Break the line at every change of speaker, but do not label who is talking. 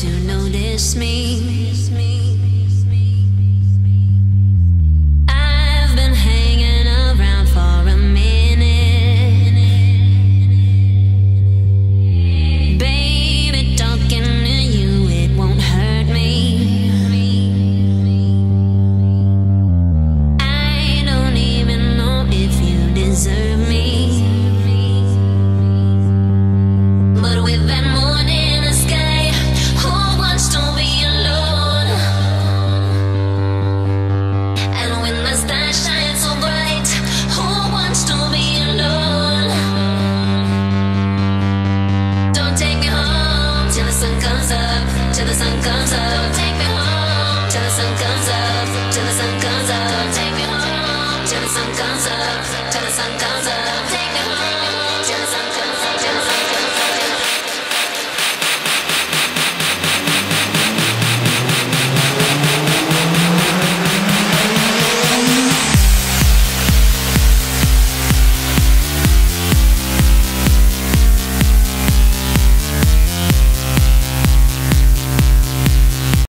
to notice me. till the sun comes up. Take me home till the sun comes up. Till the sun comes up. Take me home till the sun comes up. Till the sun comes.